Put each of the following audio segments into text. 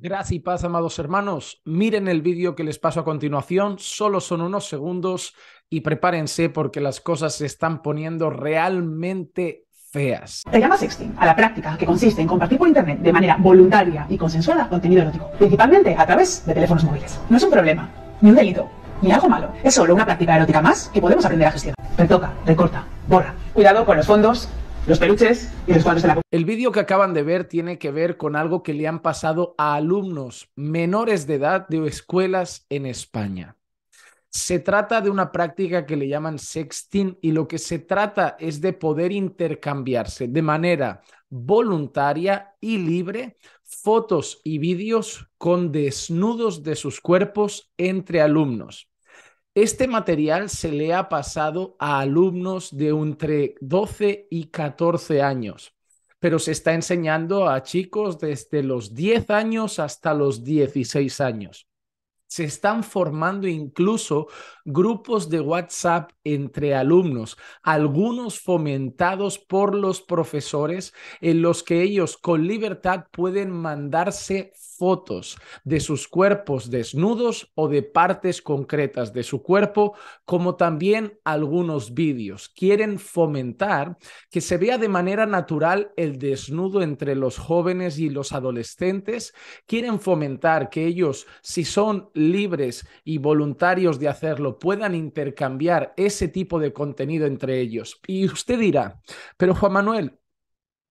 Gracias y paz, amados hermanos. Miren el vídeo que les paso a continuación, solo son unos segundos y prepárense porque las cosas se están poniendo realmente feas. Se llama sexting a la práctica que consiste en compartir por internet de manera voluntaria y consensuada contenido erótico, principalmente a través de teléfonos móviles. No es un problema, ni un delito, ni algo malo. Es solo una práctica erótica más que podemos aprender a gestionar. Retoca, recorta, borra. Cuidado con los fondos, los peluches y los cuadros de la... El vídeo que acaban de ver tiene que ver con algo que le han pasado a alumnos menores de edad de escuelas en España. Se trata de una práctica que le llaman sexting y lo que se trata es de poder intercambiarse de manera voluntaria y libre fotos y vídeos con desnudos de sus cuerpos entre alumnos. Este material se le ha pasado a alumnos de entre 12 y 14 años, pero se está enseñando a chicos desde los 10 años hasta los 16 años. Se están formando incluso grupos de WhatsApp entre alumnos, algunos fomentados por los profesores, en los que ellos con libertad pueden mandarse fotos de sus cuerpos desnudos o de partes concretas de su cuerpo, como también algunos vídeos. Quieren fomentar que se vea de manera natural el desnudo entre los jóvenes y los adolescentes. Quieren fomentar que ellos, si son libres y voluntarios de hacerlo, puedan intercambiar ese tipo de contenido entre ellos. Y usted dirá, pero Juan Manuel,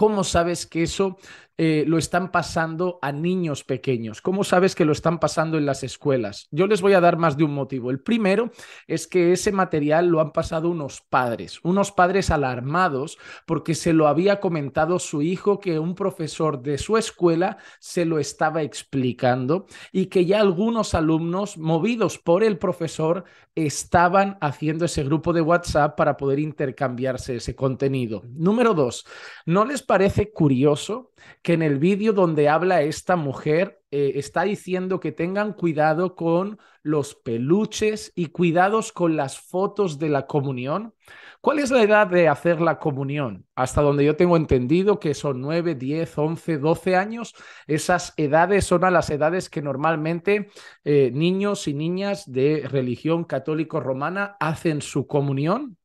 ¿Cómo sabes que eso eh, lo están pasando a niños pequeños? ¿Cómo sabes que lo están pasando en las escuelas? Yo les voy a dar más de un motivo. El primero es que ese material lo han pasado unos padres, unos padres alarmados porque se lo había comentado su hijo que un profesor de su escuela se lo estaba explicando y que ya algunos alumnos movidos por el profesor estaban haciendo ese grupo de WhatsApp para poder intercambiarse ese contenido. Número dos, ¿no les parece curioso que en el vídeo donde habla esta mujer eh, está diciendo que tengan cuidado con los peluches y cuidados con las fotos de la comunión? ¿Cuál es la edad de hacer la comunión? Hasta donde yo tengo entendido que son 9, 10, 11, 12 años. Esas edades son a las edades que normalmente eh, niños y niñas de religión católico romana hacen su comunión.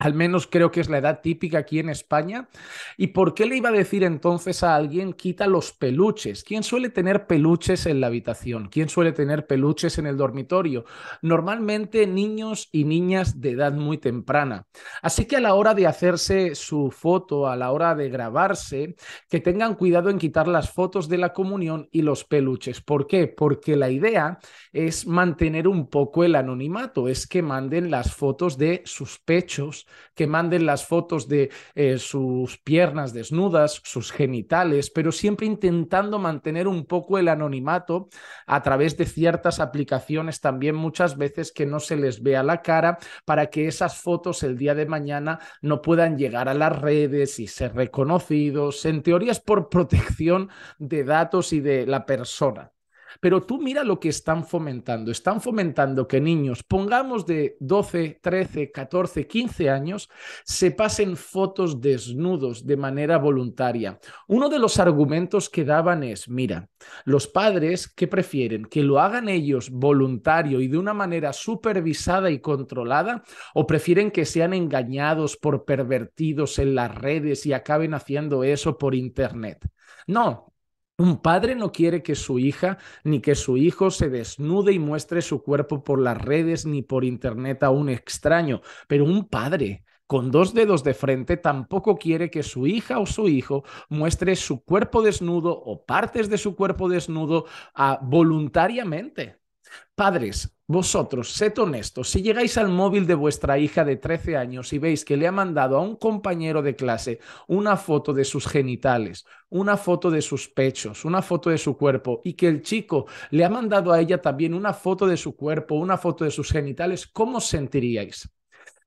Al menos creo que es la edad típica aquí en España. ¿Y por qué le iba a decir entonces a alguien quita los peluches? ¿Quién suele tener peluches en la habitación? ¿Quién suele tener peluches en el dormitorio? Normalmente niños y niñas de edad muy temprana. Así que a la hora de hacerse su foto, a la hora de grabarse, que tengan cuidado en quitar las fotos de la comunión y los peluches. ¿Por qué? Porque la idea es mantener un poco el anonimato, es que manden las fotos de sus pechos que manden las fotos de eh, sus piernas desnudas, sus genitales, pero siempre intentando mantener un poco el anonimato a través de ciertas aplicaciones también muchas veces que no se les vea la cara para que esas fotos el día de mañana no puedan llegar a las redes y ser reconocidos. En teoría es por protección de datos y de la persona. Pero tú mira lo que están fomentando. Están fomentando que niños, pongamos de 12, 13, 14, 15 años, se pasen fotos desnudos de manera voluntaria. Uno de los argumentos que daban es, mira, los padres, ¿qué prefieren? ¿Que lo hagan ellos voluntario y de una manera supervisada y controlada? ¿O prefieren que sean engañados por pervertidos en las redes y acaben haciendo eso por Internet? No, un padre no quiere que su hija ni que su hijo se desnude y muestre su cuerpo por las redes ni por internet a un extraño, pero un padre con dos dedos de frente tampoco quiere que su hija o su hijo muestre su cuerpo desnudo o partes de su cuerpo desnudo ah, voluntariamente. Padres, vosotros, sed honestos, si llegáis al móvil de vuestra hija de 13 años y veis que le ha mandado a un compañero de clase una foto de sus genitales, una foto de sus pechos, una foto de su cuerpo y que el chico le ha mandado a ella también una foto de su cuerpo, una foto de sus genitales, ¿cómo sentiríais?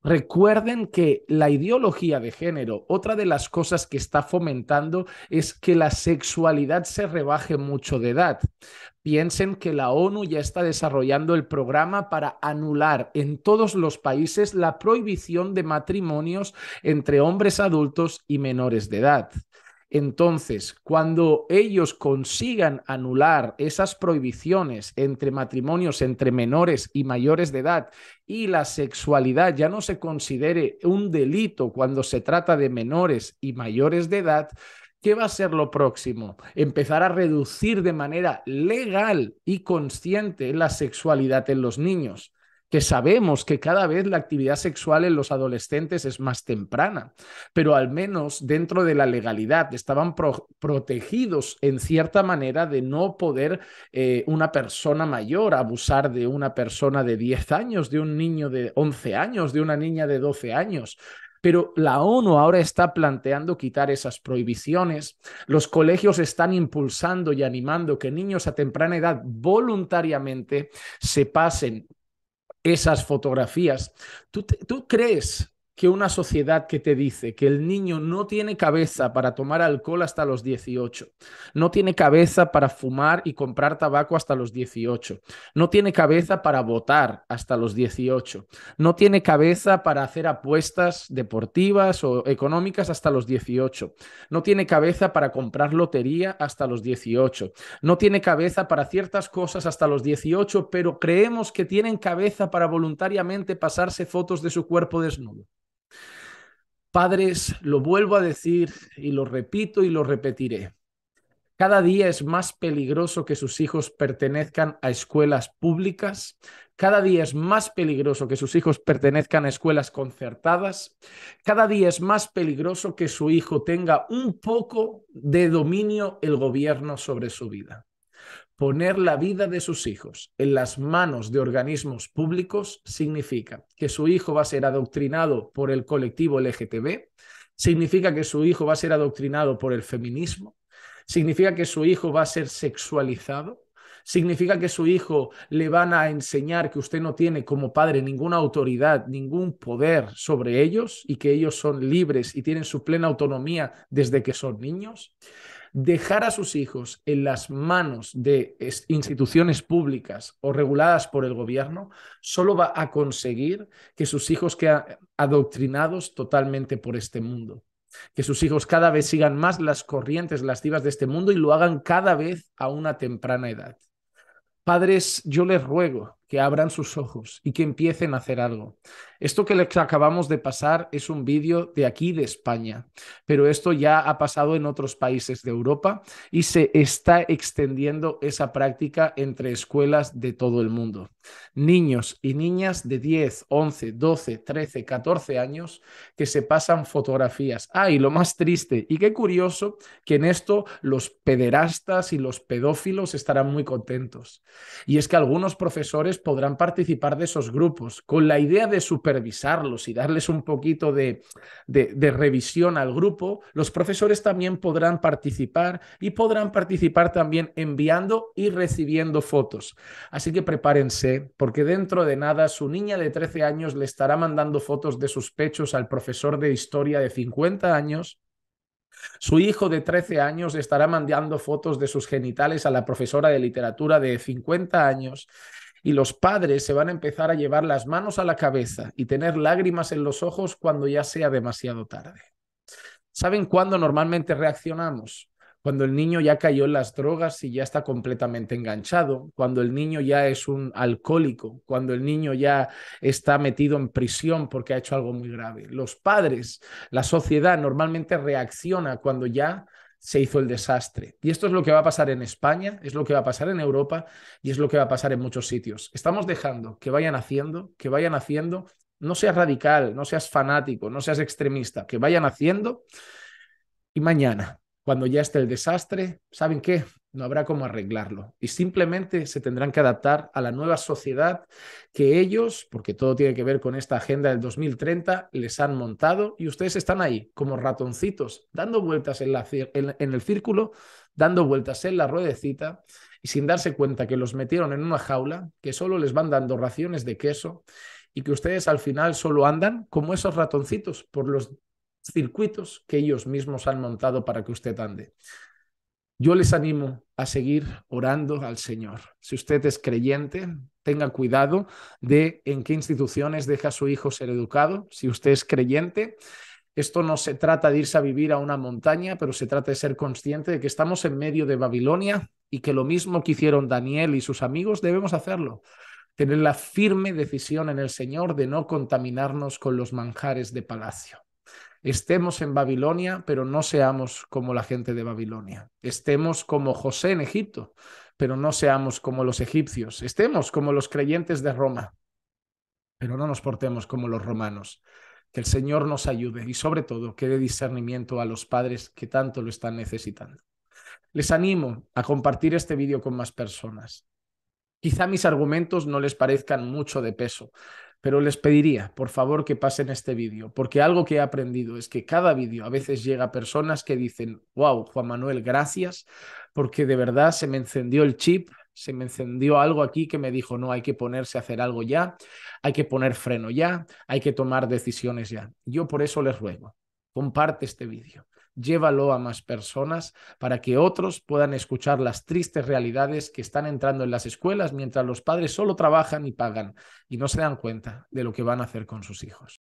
Recuerden que la ideología de género, otra de las cosas que está fomentando es que la sexualidad se rebaje mucho de edad. Piensen que la ONU ya está desarrollando el programa para anular en todos los países la prohibición de matrimonios entre hombres adultos y menores de edad. Entonces, cuando ellos consigan anular esas prohibiciones entre matrimonios entre menores y mayores de edad y la sexualidad ya no se considere un delito cuando se trata de menores y mayores de edad, ¿Qué va a ser lo próximo? Empezar a reducir de manera legal y consciente la sexualidad en los niños que sabemos que cada vez la actividad sexual en los adolescentes es más temprana, pero al menos dentro de la legalidad estaban protegidos en cierta manera de no poder eh, una persona mayor abusar de una persona de 10 años, de un niño de 11 años, de una niña de 12 años. Pero la ONU ahora está planteando quitar esas prohibiciones. Los colegios están impulsando y animando que niños a temprana edad voluntariamente se pasen esas fotografías. ¿Tú, ¿Tú, crees que una sociedad que te dice que el niño no tiene cabeza para tomar alcohol hasta los 18, no tiene cabeza para fumar y comprar tabaco hasta los 18, no tiene cabeza para votar hasta los 18, no tiene cabeza para hacer apuestas deportivas o económicas hasta los 18, no tiene cabeza para comprar lotería hasta los 18, no tiene cabeza para ciertas cosas hasta los 18, pero creemos que tienen cabeza para voluntariamente pasarse fotos de su cuerpo desnudo. Padres, lo vuelvo a decir y lo repito y lo repetiré. Cada día es más peligroso que sus hijos pertenezcan a escuelas públicas. Cada día es más peligroso que sus hijos pertenezcan a escuelas concertadas. Cada día es más peligroso que su hijo tenga un poco de dominio el gobierno sobre su vida poner la vida de sus hijos en las manos de organismos públicos significa que su hijo va a ser adoctrinado por el colectivo LGTB, significa que su hijo va a ser adoctrinado por el feminismo, significa que su hijo va a ser sexualizado, significa que su hijo le van a enseñar que usted no tiene como padre ninguna autoridad, ningún poder sobre ellos y que ellos son libres y tienen su plena autonomía desde que son niños dejar a sus hijos en las manos de instituciones públicas o reguladas por el gobierno solo va a conseguir que sus hijos queden adoctrinados totalmente por este mundo. Que sus hijos cada vez sigan más las corrientes lascivas de este mundo y lo hagan cada vez a una temprana edad. Padres, yo les ruego que abran sus ojos y que empiecen a hacer algo. Esto que les acabamos de pasar es un vídeo de aquí de España, pero esto ya ha pasado en otros países de Europa y se está extendiendo esa práctica entre escuelas de todo el mundo. Niños y niñas de 10, 11, 12, 13, 14 años que se pasan fotografías. Ah, y lo más triste y qué curioso que en esto los pederastas y los pedófilos estarán muy contentos. Y es que algunos profesores podrán participar de esos grupos con la idea de supervisarlos y darles un poquito de, de, revisión al grupo. Los profesores también podrán participar y podrán participar también enviando y recibiendo fotos. Así que prepárense porque dentro de nada su niña de 13 años le estará mandando fotos de sus pechos al profesor de historia de 50 años su hijo de 13 años estará mandando fotos de sus genitales a la profesora de literatura de 50 años y los padres se van a empezar a llevar las manos a la cabeza y tener lágrimas en los ojos cuando ya sea demasiado tarde. ¿Saben cuándo normalmente reaccionamos? Cuando el niño ya cayó en las drogas y ya está completamente enganchado, cuando el niño ya es un alcohólico, cuando el niño ya está metido en prisión porque ha hecho algo muy grave. Los padres, la sociedad normalmente reacciona cuando ya se hizo el desastre. Y esto es lo que va a pasar en España, es lo que va a pasar en Europa y es lo que va a pasar en muchos sitios. Estamos dejando que vayan haciendo, que vayan haciendo, no seas radical, no seas fanático, no seas extremista, que vayan haciendo y mañana, cuando ya esté el desastre, ¿saben qué? no habrá cómo arreglarlo. Y simplemente se tendrán que adaptar a la nueva sociedad que ellos, porque todo tiene que ver con esta agenda del 2030, les han montado y ustedes están ahí como ratoncitos, dando vueltas en, en el círculo, dando vueltas en la ruedecita y sin darse cuenta que los metieron en una jaula, que solo les van dando raciones de queso y que ustedes al final solo andan como esos ratoncitos por los circuitos que ellos mismos han montado para que usted ande. Yo les animo a seguir orando al Señor. Si usted es creyente, tenga cuidado de en qué instituciones deja a su hijo ser educado. Si usted es creyente, esto no se trata de irse a vivir a una montaña, pero se trata de ser consciente de que estamos en medio de Babilonia y que lo mismo que hicieron Daniel y sus amigos debemos hacerlo. Tener la firme decisión en el Señor de no contaminarnos con los manjares de palacio. Estemos en Babilonia, pero no seamos como la gente de Babilonia. Estemos como José en Egipto, pero no seamos como los egipcios. Estemos como los creyentes de Roma, pero no nos portemos como los romanos. Que el Señor nos ayude y sobre todo que dé discernimiento a los padres que tanto lo están necesitando. Les animo a compartir este vídeo con más personas. Quizá mis argumentos no les parezcan mucho de peso, pero les pediría, por favor, que pasen este vídeo, porque algo que he aprendido es que cada vídeo a veces llega a personas que dicen, wow, Juan Manuel, gracias, porque de verdad se me encendió el chip, se me encendió algo aquí que me dijo, no, hay que ponerse a hacer algo ya, hay que poner freno ya, hay que tomar decisiones ya. Yo por eso les ruego, comparte este vídeo llévalo a más personas para que otros puedan escuchar las tristes realidades que están entrando en las escuelas mientras los padres solo trabajan y pagan y no se dan cuenta de lo que van a hacer con sus hijos.